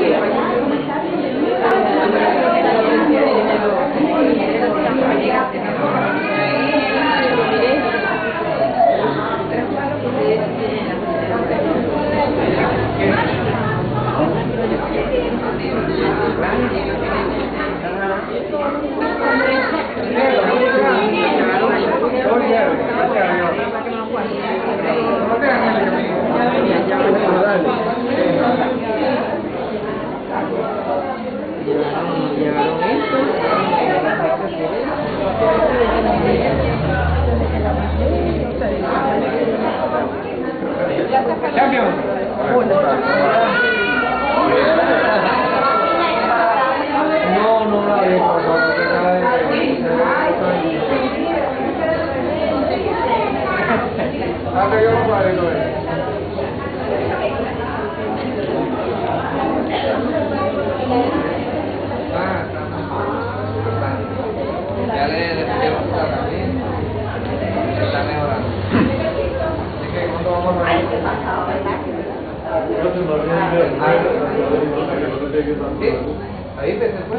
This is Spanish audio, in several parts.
Thank you. No, no la dejo. Ah, yo no puedo, no ahí te se fue.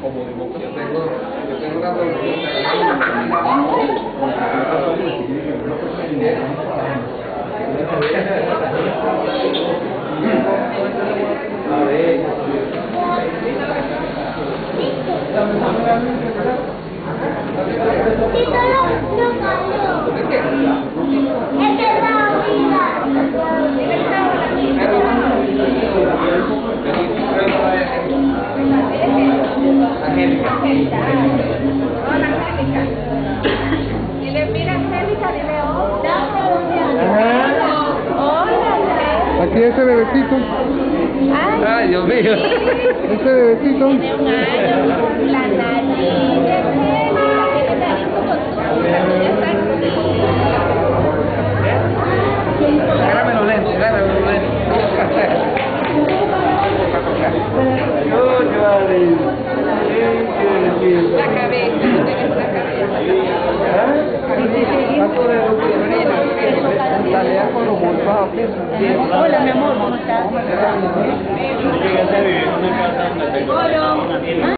palabra de Yo tengo, yo tengo una ver. Angélica. Aquí ese bebecito. Ay, Ay, Dios mío. Ese bebecito. tiene un año. La nariz de Angélica, tiene nariz como tú. La tuya está así. Agárrame los lentes, agárrame los lentes. Yo, La cabeza, no tienes una cabeza. Hola, mi amor, ¿cómo estás? Hola.